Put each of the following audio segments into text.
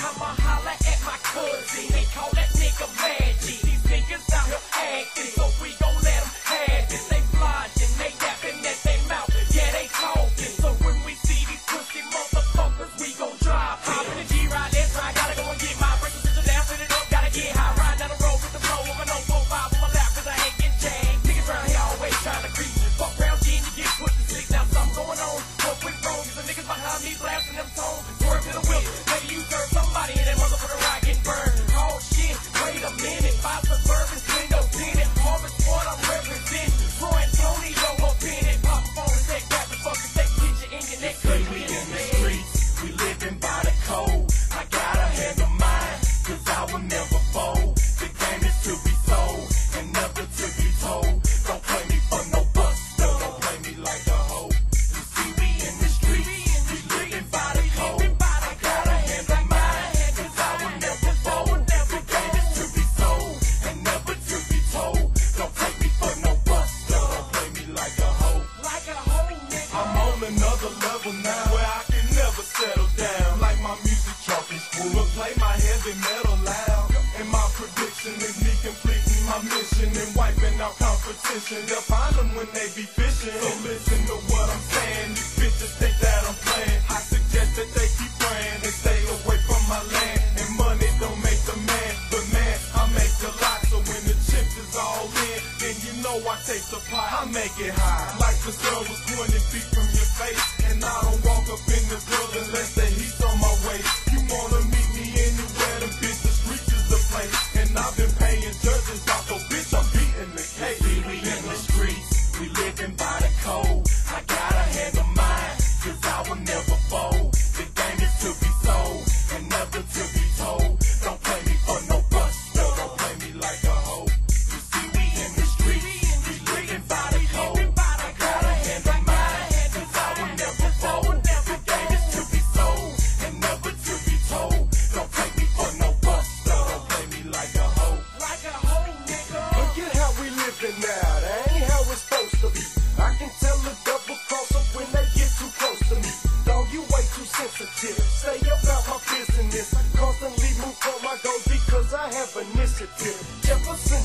I'ma holler at my cousin. They call that nigga magic. These niggas out here acting, so we gon' let them have it. They fly level now where I can never settle down. Like my music truck is cool, but play my heavy metal loud. And my prediction is me completing my mission and wiping out competition. They'll find them when they be I make it high. Like the sun was 20 feet from your face. And I don't walk up in the club unless the heat's on my waist. You wanna meet me anywhere, the bitch, the street is the place. And I've been paying judges off, so bitch, I'm beating the case. See, we in the streets, we living by the code. I gotta handle mine, cause I will never fall.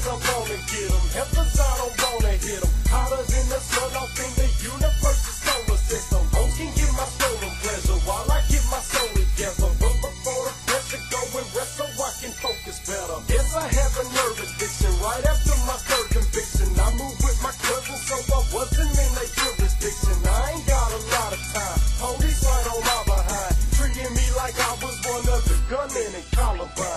come on and get them. Heifers, I don't wanna hit. Hotters in the sun, I think the universe solar system. Hoes can get my soul pleasure while I get my soul together. But before the pressure go and rest so I can focus better. Yes, I have a nerve addiction right after my third conviction. I moved with my cousin, so I wasn't in their jurisdiction. I ain't got a lot of time. Police right on my behind, treating me like I was one of the gunmen in Columbine.